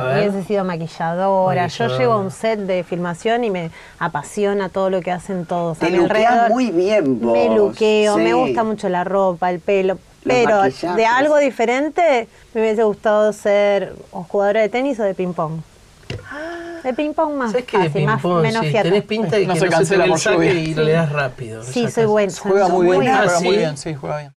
Hubiese sido maquilladora. Yo llevo un set de filmación y me apasiona todo lo que hacen todos. Te a muy bien vos, Me luqueo, me gusta mucho la ropa, el pelo. Pero de algo diferente me hubiese gustado ser o jugadora de tenis o de ping-pong. Ah. De ping-pong más ¿Sabes más, pong, menos Sí, fiaca. tenés pinta de que No no se cancela y lo le das rápido. Sí, soy buena. Ah, juega muy bien, juega muy bien, sí, juega bien.